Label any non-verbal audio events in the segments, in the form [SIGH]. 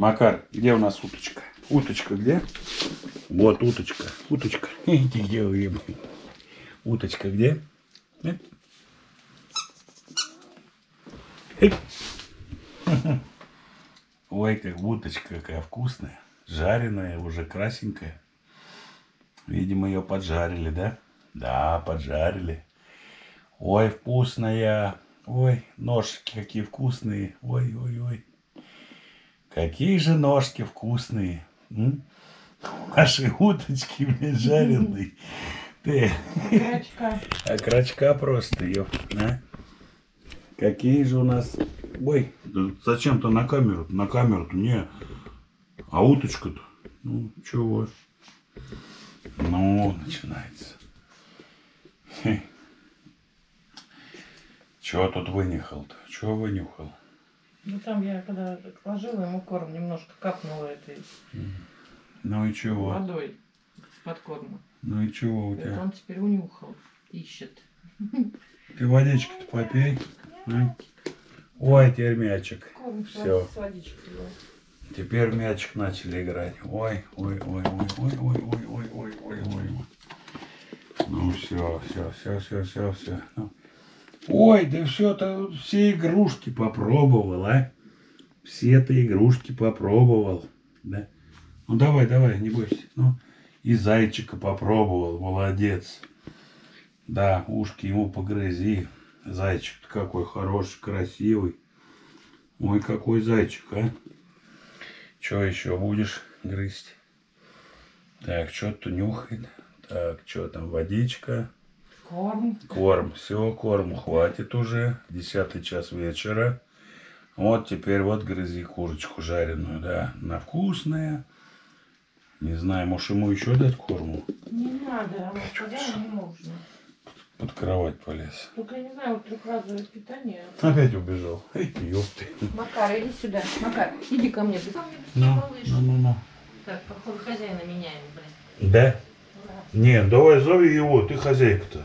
Макар, где у нас уточка? Уточка где? Вот уточка. Уточка. [LAUGHS] Иди, где вы? Уточка где? [LAUGHS] Ой, как уточка какая вкусная. Жареная, уже красенькая. Видимо, ее поджарили, да? Да, поджарили. Ой, вкусная. Ой, ножки какие вкусные. Ой, ой, ой. Какие же ножки вкусные. М? Ваши уточки, жареные. [LAUGHS] Ты, Крачка. а крачка просто, ее, а? Какие же у нас... Ой, да зачем-то на камеру На камеру-то не. А уточка-то? Ну, чего? Ну, начинается. Чего тут вынюхал-то? Чего вынюхал? Ну там я когда ложила ему корм, немножко капнула этой Ну и чего? водой под корма. Ну и чего у тебя? он теперь унюхал, ищет. Ты водички-то попей. а? Ой, теперь мячик. Корм с водичкой. да. Теперь мячик начали играть. Ой, ой, ой, ой, ой, ой, ой, ой, ой, ой, ой. Ну все, все, все, все, все, все. Ой, да все-то все игрушки попробовал, а? Все ты игрушки попробовал, да? Ну давай, давай, не бойся. Ну, и зайчика попробовал, молодец. Да, ушки ему погрызи. Зайчик какой хороший, красивый. Ой, какой зайчик, а? Что еще будешь грызть? Так, что-то нюхает. Так, что там, водичка, Корм. корм. Все, корму хватит уже. Десятый час вечера. Вот теперь вот грызи курочку жареную, да. Она вкусная. Не знаю, может ему еще дать корму? Не надо, она сказала, не можно. Под кровать полез. Только я не знаю, вот трехразовое питание. Опять убежал. Эй, ёпты. Макар, иди сюда. Макар, иди ко мне. Ты ко мне быстрее, Ну, ну, ну, ну. Так, походу хозяина меняем, блин. Да? Да. Не, давай зови его, ты хозяйка-то.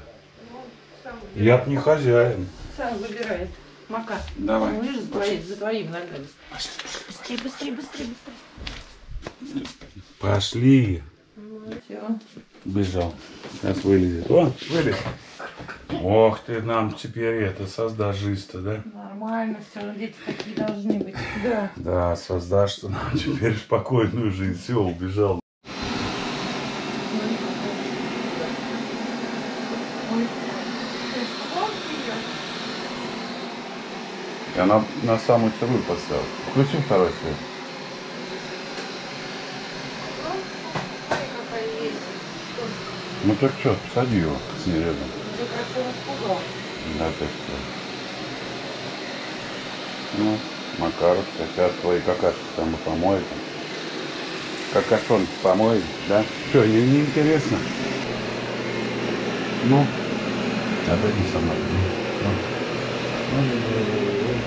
Я не хозяин. Сам выбирает. Макар. Давай. Ну, видишь, за, твои- за твоими ногами. Быстрее, быстрее, быстрее, быстрее. Пошли. Все. Бежал. Сейчас вылезет. О, вылез. Ох ты, нам теперь это создажиста, да? Нормально, все, дети такие должны быть. Да. Да, создашь что нам теперь спокойную жизнь. Все, убежал. Я на, на самую сырую поставил. Включи второй свет. Ну так что, посади его с ней рядом. Да, так что. Ну, Макаров, сейчас твои какашки там и помоет. Какашон помоет, да? Что, не, не интересно? Ну, 食べる様にね。うん